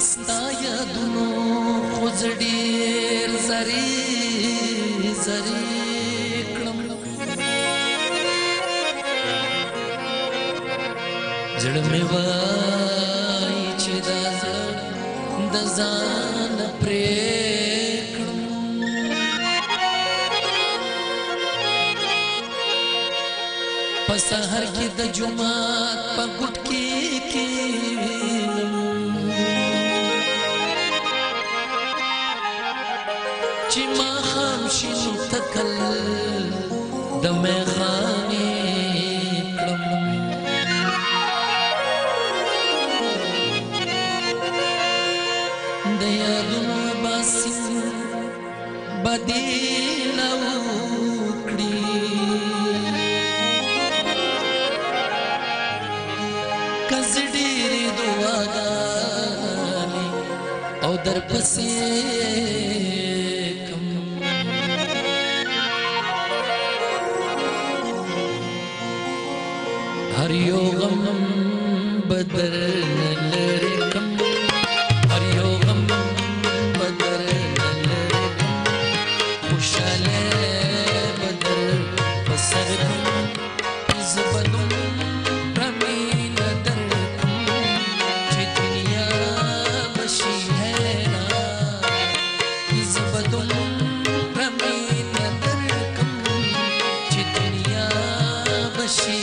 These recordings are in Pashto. ستا یادونو خوځ ډېر زری زری کړم زړه مې وای چې دا د ځان پرې کړم په سحر کې د جمعات په ګټ کې چې ما خام شین تکل د مې خاني کړم د یادونو باسي بدیل وکړي کز ډېرې دعاګانې او درپسې हरियोगम बदर नलरिकम हरियोगम बदर नलरिकम कुशल बदर बसरकम इजबनुम रमीन दरकम बशी है ना इजबनुम रमीन दरकम चितनिया बशी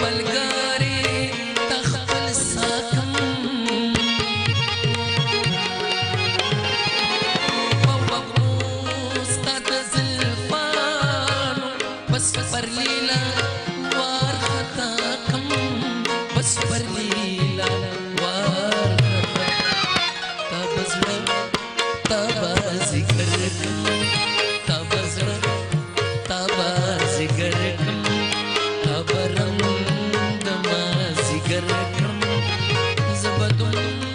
پر لیلا وار خطا 暖冬。